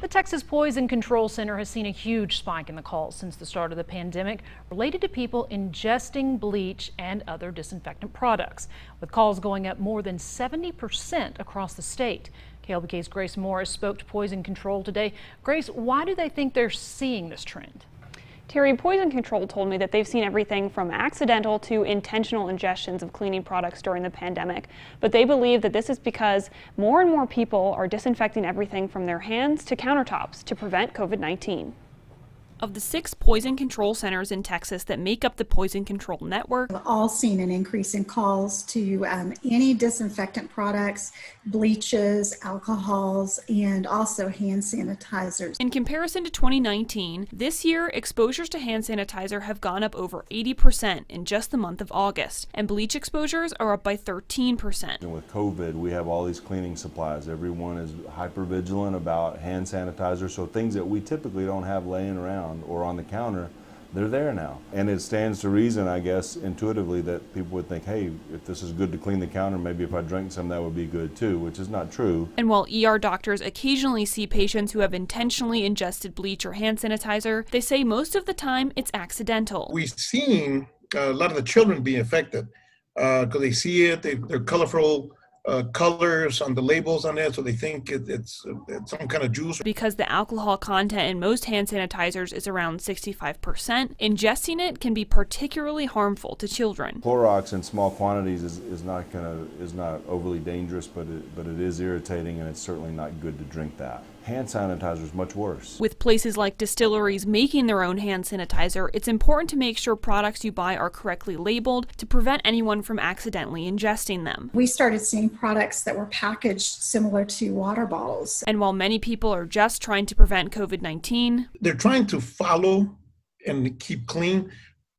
The Texas Poison Control Center has seen a huge spike in the calls since the start of the pandemic related to people ingesting bleach and other disinfectant products, with calls going up more than 70% across the state. KLBK's Grace Morris spoke to Poison Control today. Grace, why do they think they're seeing this trend? Terry, Poison Control told me that they've seen everything from accidental to intentional ingestions of cleaning products during the pandemic. But they believe that this is because more and more people are disinfecting everything from their hands to countertops to prevent COVID 19. Of the six poison control centers in Texas that make up the Poison Control Network, We've all seen an increase in calls to um, any disinfectant products, bleaches, alcohols, and also hand sanitizers. In comparison to 2019, this year exposures to hand sanitizer have gone up over 80% in just the month of August, and bleach exposures are up by 13%. And with COVID, we have all these cleaning supplies. Everyone is hyper vigilant about hand sanitizer, so things that we typically don't have laying around or on the counter, they're there now. And it stands to reason, I guess, intuitively that people would think, hey, if this is good to clean the counter, maybe if I drink some, that would be good too, which is not true. And while ER doctors occasionally see patients who have intentionally ingested bleach or hand sanitizer, they say most of the time it's accidental. We've seen uh, a lot of the children being affected because uh, they see it, they, they're colorful uh, colors on the labels on it, so they think it, it's, it's some kind of juice. Because the alcohol content in most hand sanitizers is around 65%, ingesting it can be particularly harmful to children. Clorox in small quantities is, is not gonna is not overly dangerous, but it, but it is irritating, and it's certainly not good to drink that. Hand sanitizer is much worse. With places like distilleries making their own hand sanitizer, it's important to make sure products you buy are correctly labeled to prevent anyone from accidentally ingesting them. We started seeing products that were packaged similar to water bottles. And while many people are just trying to prevent COVID 19, they're trying to follow and keep clean,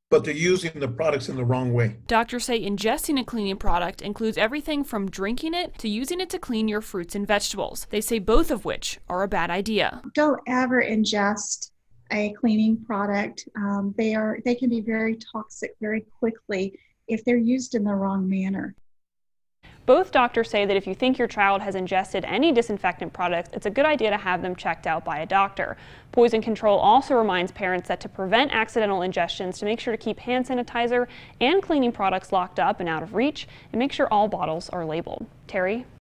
but they're using the products in the wrong way. Doctors say ingesting a cleaning product includes everything from drinking it to using it to clean your fruits and vegetables. They say both of which are a bad idea. Don't ever ingest a cleaning product. Um, they are they can be very toxic very quickly if they're used in the wrong manner. Both doctors say that if you think your child has ingested any disinfectant products, it's a good idea to have them checked out by a doctor. Poison Control also reminds parents that to prevent accidental ingestions, to make sure to keep hand sanitizer and cleaning products locked up and out of reach, and make sure all bottles are labeled. Terry?